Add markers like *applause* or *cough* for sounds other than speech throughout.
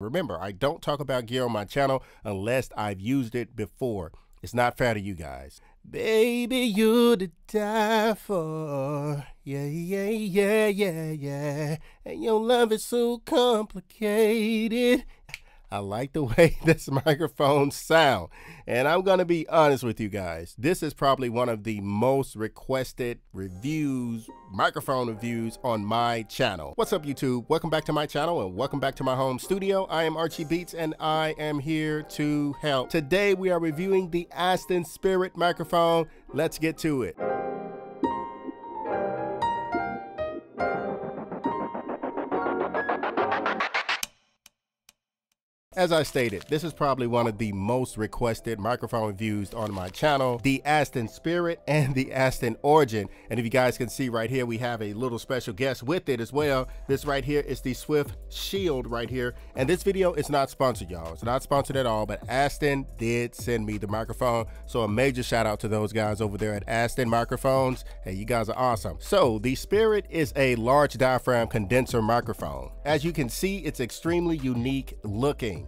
Remember, I don't talk about gear on my channel unless I've used it before. It's not fair to you guys. Baby, you to die for. Yeah, yeah, yeah, yeah, yeah. And your love is so complicated. I like the *laughs* way this microphone sound. And I'm going to be honest with you guys. This is probably one of the most requested reviews, microphone reviews on my channel. What's up YouTube? Welcome back to my channel and welcome back to my home studio. I am Archie Beatz and I am here to help. Today we are reviewing the Aston Spirit microphone. Let's get to it. As I stated, this is probably one of the most requested microphone reviews on my channel, the Aston Spirit and the Aston Origin. And if you guys can see right here, we have a little special guest with it as well. This right here is the Swift Shield right here. And this video is not sponsored, y'all. It's not sponsored at all, but Aston did send me the microphone. So a major shout out to those guys over there at Aston Microphones. Hey, you guys are awesome. So the Spirit is a large diaphragm condenser microphone. As you can see, it's extremely unique looking.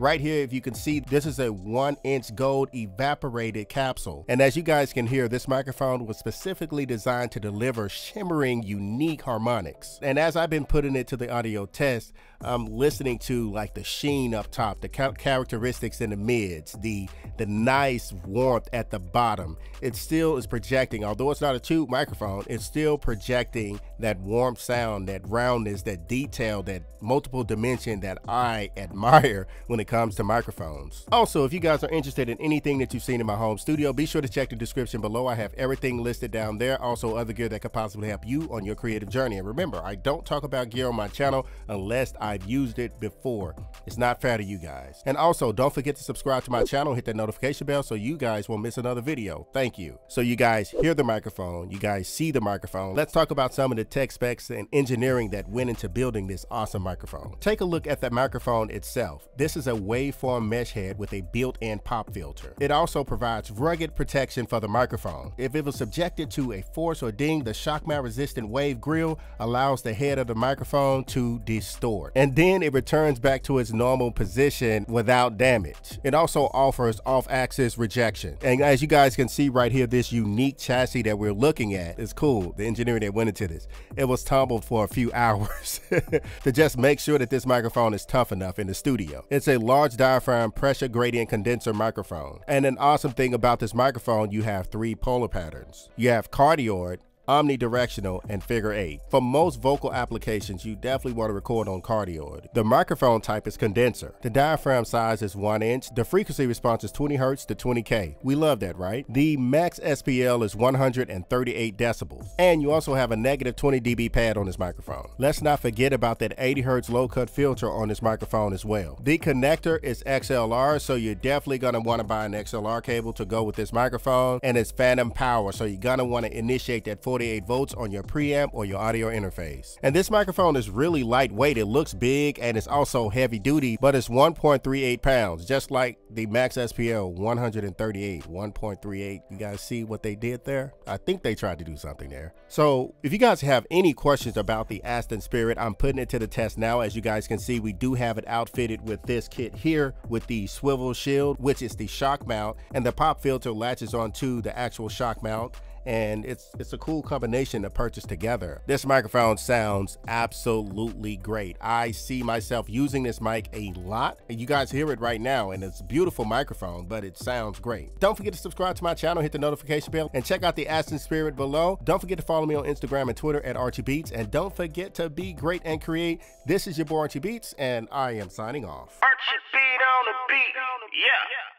Right here, if you can see, this is a one inch gold evaporated capsule. And as you guys can hear, this microphone was specifically designed to deliver shimmering, unique harmonics. And as I've been putting it to the audio test, I'm listening to like the sheen up top, the characteristics in the mids, the, the nice warmth at the bottom. It still is projecting, although it's not a tube microphone, it's still projecting that warm sound, that roundness, that detail, that multiple dimension that I *laughs* admire when it comes to microphones. Also, if you guys are interested in anything that you've seen in my home studio, be sure to check the description below. I have everything listed down there. Also, other gear that could possibly help you on your creative journey. And remember, I don't talk about gear on my channel unless I've used it before. It's not fair to you guys. And also, don't forget to subscribe to my channel, hit that notification bell so you guys won't miss another video. Thank you. So you guys hear the microphone, you guys see the microphone. Let's talk about some of the tech specs and engineering that went into building this awesome microphone. Take a look at the microphone itself. This is a waveform mesh head with a built-in pop filter. It also provides rugged protection for the microphone. If it was subjected to a force or ding, the shock mount resistant wave grill allows the head of the microphone to distort. And then it returns back to its normal position without damage. It also offers off-axis rejection. And as you guys can see right here, this unique chassis that we're looking at is cool. The engineering that went into this. It was tumbled for a few *laughs* hours to just make sure that this microphone is tough enough in the studio. It's a large diaphragm pressure gradient condenser microphone. And an awesome thing about this microphone, you have three polar patterns. You have cardioid, omnidirectional, and figure eight. For most vocal applications, you definitely want to record on cardioid. The microphone type is condenser. The diaphragm size is one inch. The frequency response is 20 hertz to 20K. We love that, right? The max SPL is 138 decibels. And you also have a negative 20 dB pad on this microphone. Let's not forget about that 80 hertz low cut filter on this microphone as well. The connector is XLR, so you're definitely gonna wanna buy an XLR cable to go with this microphone. And it's phantom power, so you're gonna wanna initiate that 40 48 volts on your preamp or your audio interface. And this microphone is really lightweight. It looks big and it's also heavy duty, but it's 1.38 pounds, just like the Max SPL 138, 1.38. You guys see what they did there? I think they tried to do something there. So if you guys have any questions about the Aston Spirit, I'm putting it to the test now. As you guys can see, we do have it outfitted with this kit here with the swivel shield, which is the shock mount, and the pop filter latches onto the actual shock mount and it's it's a cool combination to purchase together. This microphone sounds absolutely great. I see myself using this mic a lot. You guys hear it right now and it's a beautiful microphone, but it sounds great. Don't forget to subscribe to my channel, hit the notification bell, and check out the Aston Spirit below. Don't forget to follow me on Instagram and Twitter at Archie Beatz, and don't forget to be great and create. This is your boy Archie Beatz, and I am signing off. Archie Beat on the beat, yeah, yeah.